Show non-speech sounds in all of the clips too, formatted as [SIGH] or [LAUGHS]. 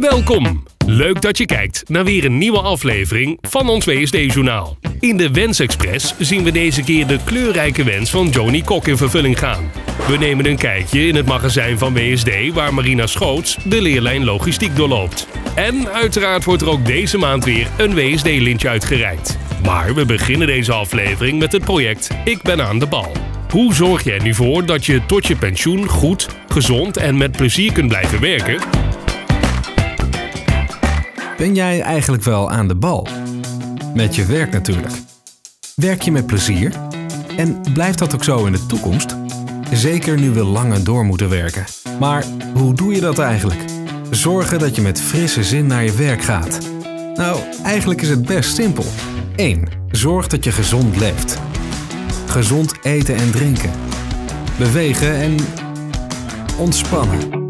Welkom! Leuk dat je kijkt naar weer een nieuwe aflevering van ons WSD-journaal. In de Wensexpress zien we deze keer de kleurrijke wens van Johnny Kok in vervulling gaan. We nemen een kijkje in het magazijn van WSD waar Marina Schoots de leerlijn logistiek doorloopt. En uiteraard wordt er ook deze maand weer een WSD-lintje uitgereikt. Maar we beginnen deze aflevering met het project Ik ben aan de bal. Hoe zorg je er nu voor dat je tot je pensioen goed, gezond en met plezier kunt blijven werken? Ben jij eigenlijk wel aan de bal? Met je werk natuurlijk. Werk je met plezier? En blijft dat ook zo in de toekomst? Zeker nu we langer door moeten werken. Maar hoe doe je dat eigenlijk? Zorgen dat je met frisse zin naar je werk gaat. Nou, eigenlijk is het best simpel. 1. Zorg dat je gezond leeft. Gezond eten en drinken. Bewegen en ontspannen.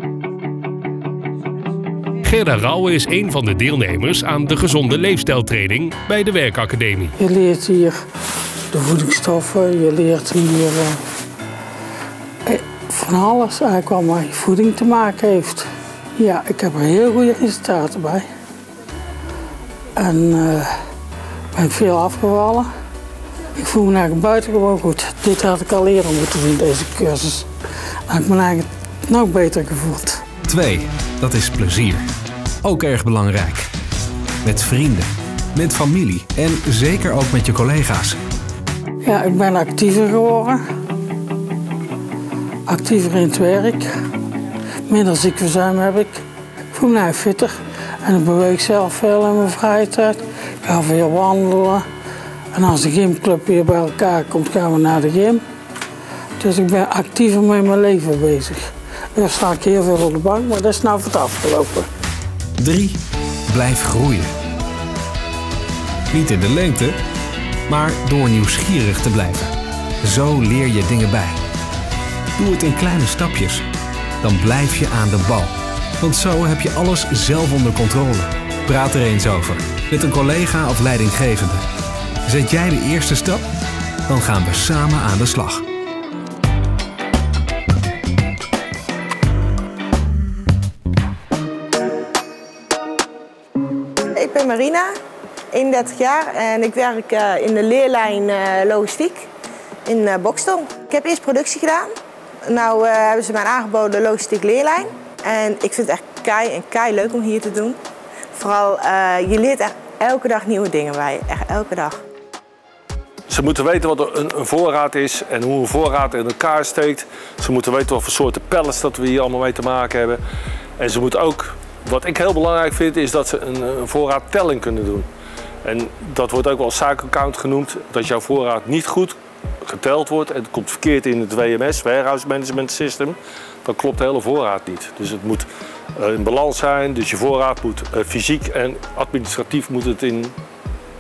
Gerda Rauwe is een van de deelnemers aan de gezonde leefstijltraining bij de Werkacademie. Je leert hier de voedingsstoffen, je leert hier eh, eh, van alles eigenlijk wat met voeding te maken heeft. Ja, ik heb er heel goede resultaten bij. En eh ben veel afgevallen. Ik voel me eigenlijk buitengewoon goed. Dit had ik al eerder moeten doen, deze cursus. Dan heb ik me eigenlijk nog beter gevoeld. 2. Dat is plezier. Ook erg belangrijk. Met vrienden, met familie en zeker ook met je collega's. Ja, ik ben actiever geworden. Actiever in het werk. Minder ziekverzuim heb ik. Ik voel me eigenlijk fitter. En ik beweeg zelf veel in mijn vrije tijd. Ik ga veel wandelen. En als de gymclub weer bij elkaar komt, gaan we naar de gym. Dus ik ben actiever met mijn leven bezig. Eerst sta ik heel veel op de bank, maar dat is nou wat afgelopen. 3. Blijf groeien. Niet in de lengte, maar door nieuwsgierig te blijven. Zo leer je dingen bij. Doe het in kleine stapjes. Dan blijf je aan de bal. Want zo heb je alles zelf onder controle. Praat er eens over. Met een collega of leidinggevende. Zet jij de eerste stap? Dan gaan we samen aan de slag. Ben Marina, 31 jaar en ik werk eh, in de leerlijn eh, logistiek in uh, Bokstel. Ik heb eerst productie gedaan. Nou eh, hebben ze mij aangeboden logistiek leerlijn. En ik vind het echt kei en kei leuk om hier te doen. Vooral, eh, je leert echt elke dag nieuwe dingen bij. Echt elke dag. Ze moeten weten wat een, een voorraad is en hoe een voorraad in elkaar steekt. Ze moeten weten wat voor soorten pallets dat we hier allemaal mee te maken hebben. En ze moeten ook, wat ik heel belangrijk vind, is dat ze een, een voorraadtelling kunnen doen. En dat wordt ook wel suikercount genoemd, dat jouw voorraad niet goed geteld wordt en het komt verkeerd in het WMS, Warehouse Management System, dan klopt de hele voorraad niet. Dus het moet eh, in balans zijn, dus je voorraad moet eh, fysiek en administratief moet het in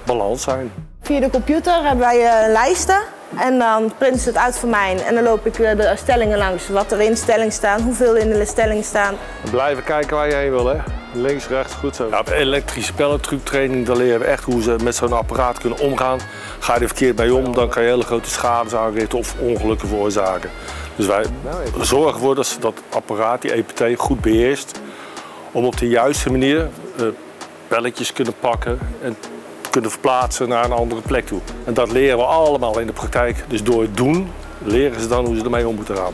balans zijn. Via de computer hebben wij eh, lijsten. En dan printen ze het uit voor mij. En dan loop ik eh, de stellingen langs. Wat er in de stelling staan, hoeveel in de stelling staan. Blijven kijken waar je heen wil, hè? Links, rechts, goed zo. Ja, op elektrische pelletructraining, dan leren we echt hoe ze met zo'n apparaat kunnen omgaan. Ga je er verkeerd bij om, dan kan je hele grote schades aanrichten of ongelukken veroorzaken. Dus wij zorgen ervoor dat ze dat apparaat, die EPT, goed beheerst. Om op de juiste manier eh, pelletjes kunnen pakken en kunnen verplaatsen naar een andere plek toe. En dat leren we allemaal in de praktijk. Dus door het doen leren ze dan hoe ze ermee om moeten gaan.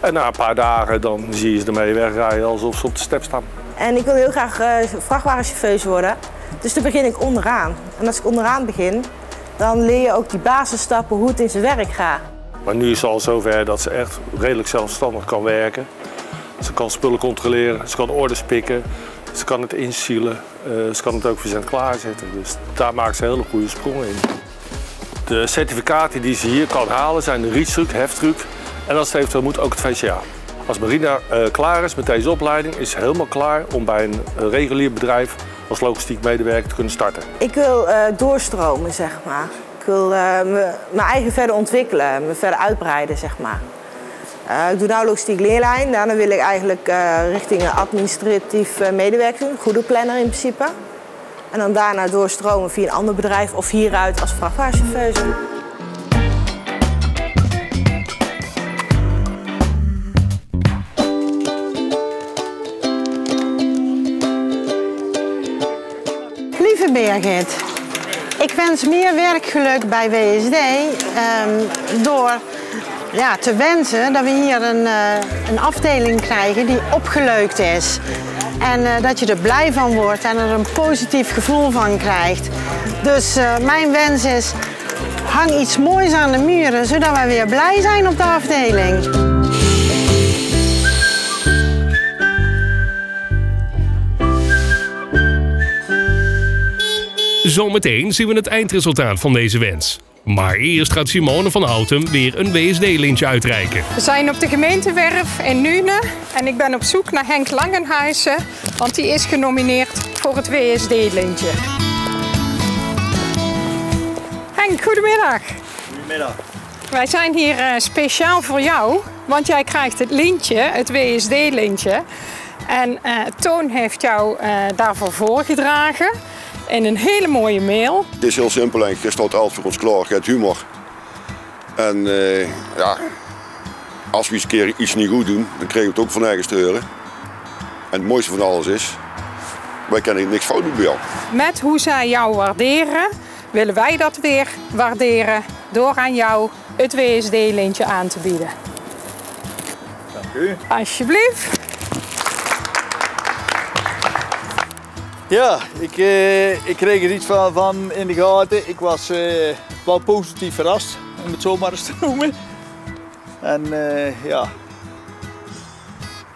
En na een paar dagen dan zie je ze ermee wegrijden alsof ze op de step staan. En ik wil heel graag vrachtwagenchauffeur worden. Dus dan begin ik onderaan. En als ik onderaan begin, dan leer je ook die basisstappen hoe het in zijn werk gaat. Maar nu is het al zover dat ze echt redelijk zelfstandig kan werken. Ze kan spullen controleren, ze kan orders pikken, ze kan het insielen, eh, ze kan het ook verzend klaarzetten. Dus daar maakt ze hele goede sprongen in. De certificaten die ze hier kan halen zijn de reachtruc, heftruc en als het eventueel moet ook het VCA. Als Marina eh, klaar is met deze opleiding, is ze helemaal klaar om bij een eh, regulier bedrijf als logistiek medewerker te kunnen starten. Ik wil doorstromen, zeg maar. Ik wil me- mijn eigen verder ontwikkelen, me verder uitbreiden, zeg maar. Eh, ik doe nu logistiek leerlijn. Daarna wil ik eigenlijk eh, richting administratief eh, medewerker. Goede planner in principe. En dan daarna doorstromen via een ander bedrijf of hieruit als vrachtwagenchauffeur. Lieve Birgit, ik wens meer werkgeluk bij WSD ehm, door ja, te wensen dat we hier een, eh, een afdeling krijgen die opgeleukt is. En eh, dat je er blij van wordt en er een positief gevoel van krijgt. Dus eh, mijn wens is, hang iets moois aan de muren, zodat wij weer blij zijn op de afdeling. Zometeen zien we het eindresultaat van deze wens. Maar eerst gaat Simone van Houten weer een WSD-lintje uitreiken. We zijn op de gemeentewerf in Nune en ik ben op zoek naar Henk Langenhuizen, want die is genomineerd voor het WSD-lintje. Henk, goedemiddag. Goedemiddag. Wij zijn hier eh, speciaal voor jou, want jij krijgt het lintje, het WSD-lintje. En eh, Toon heeft jou eh, daarvoor voorgedragen in een hele mooie mail. Het is heel simpel en je staat altijd voor ons klaar, je hebt humor. En eh, ja, als we eens een keer iets niet goed doen, dan krijgen we het ook van ergens te horen. En het mooiste van alles is, wij kunnen niks fout doen bij jou. Met hoe zij jou waarderen, willen wij dat weer waarderen door aan jou het WSD-lintje aan te bieden. Dank u. Alsjeblieft. Ja, ik, eh, ik kreeg er iets van, van in de gaten. Ik was eh, wel positief verrast, om het zo maar eens te [LAUGHS] noemen. En eh, ja,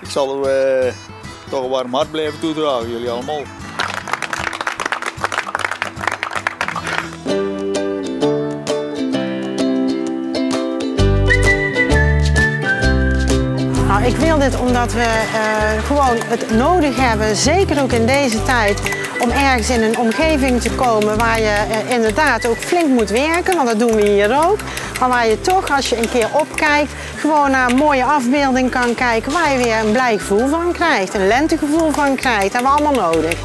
ik zal er eh, toch een warm hart blijven toedragen, jullie allemaal. Nou, ik wil dit omdat we eh, gewoon het nodig hebben, zeker ook in deze tijd, om ergens in een omgeving te komen waar je eh, inderdaad ook flink moet werken, want dat doen we hier ook. Maar waar je toch, als je een keer opkijkt, gewoon naar een mooie afbeelding kan kijken, waar je weer een blij gevoel van krijgt, een lentegevoel van krijgt. Dat hebben we allemaal nodig.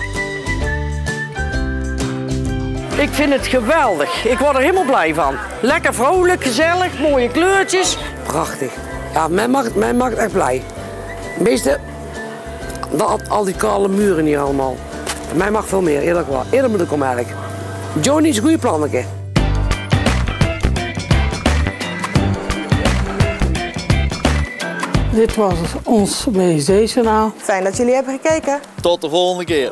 Ik vind het geweldig. Ik word er helemaal blij van. Lekker vrolijk, gezellig, mooie kleurtjes. Prachtig. Ja, mij maakt, mij maakt echt blij. Meeste, al, al die kale muren hier allemaal. Mij mag veel meer, eerlijk waar. Eerder moet ik om eigenlijk. Johnny is een goede plannetje. Dit was ons WSD-journaal. Fijn dat jullie hebben gekeken. Tot de volgende keer.